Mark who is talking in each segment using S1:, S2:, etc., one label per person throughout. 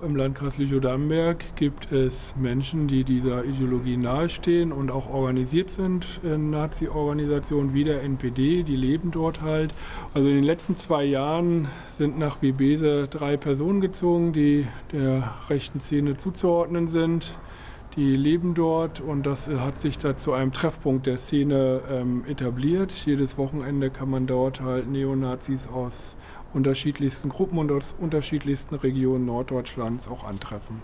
S1: Im Landkreis Lüchow-Dannenberg gibt es Menschen, die dieser Ideologie nahestehen und auch organisiert sind in Nazi-Organisationen wie der NPD. Die leben dort halt. Also in den letzten zwei Jahren sind nach Bibese drei Personen gezogen, die der rechten Szene zuzuordnen sind. Die leben dort und das hat sich da zu einem Treffpunkt der Szene ähm, etabliert. Jedes Wochenende kann man dort halt Neonazis aus unterschiedlichsten Gruppen und aus unterschiedlichsten Regionen Norddeutschlands auch antreffen.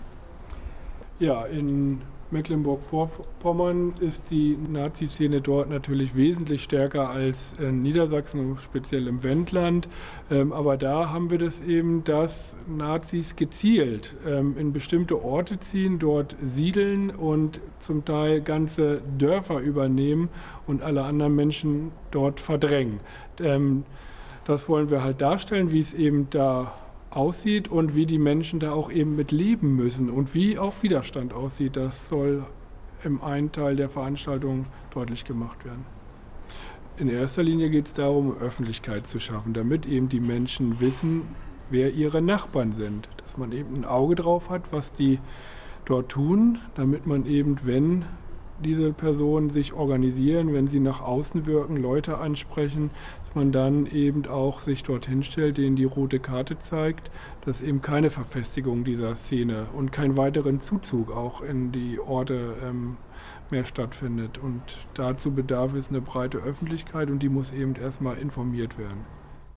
S1: Ja, in Mecklenburg-Vorpommern ist die Nazi-Szene dort natürlich wesentlich stärker als in Niedersachsen, speziell im Wendland. Ähm, aber da haben wir das eben, dass Nazis gezielt ähm, in bestimmte Orte ziehen, dort siedeln und zum Teil ganze Dörfer übernehmen und alle anderen Menschen dort verdrängen. Ähm, das wollen wir halt darstellen, wie es eben da aussieht und wie die Menschen da auch eben mit leben müssen und wie auch Widerstand aussieht. Das soll im einen Teil der Veranstaltung deutlich gemacht werden. In erster Linie geht es darum, Öffentlichkeit zu schaffen, damit eben die Menschen wissen, wer ihre Nachbarn sind. Dass man eben ein Auge drauf hat, was die dort tun, damit man eben, wenn diese Personen sich organisieren, wenn sie nach außen wirken, Leute ansprechen, dass man dann eben auch sich dorthin stellt, denen die rote Karte zeigt, dass eben keine Verfestigung dieser Szene und kein weiteren Zuzug auch in die Orte ähm, mehr stattfindet. Und dazu bedarf es eine breite Öffentlichkeit und die muss eben erstmal informiert werden.